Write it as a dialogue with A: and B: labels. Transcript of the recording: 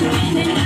A: 何?